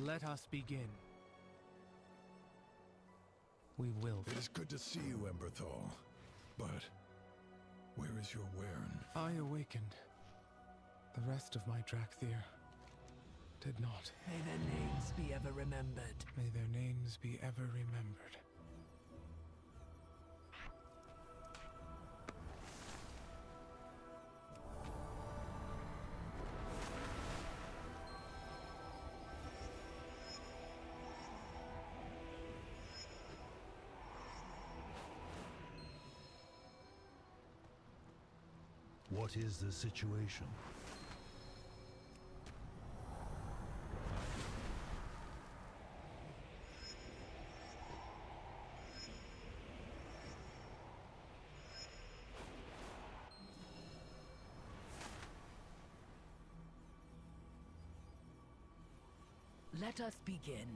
Let us begin. We will. It is good to see you, Emberthal. But where is your weyrn? I awakened. The rest of my dracthyr did not. May their names be ever remembered. May their names be ever remembered. What is the situation? Let us begin.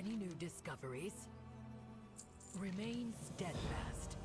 Any new discoveries? Remain steadfast.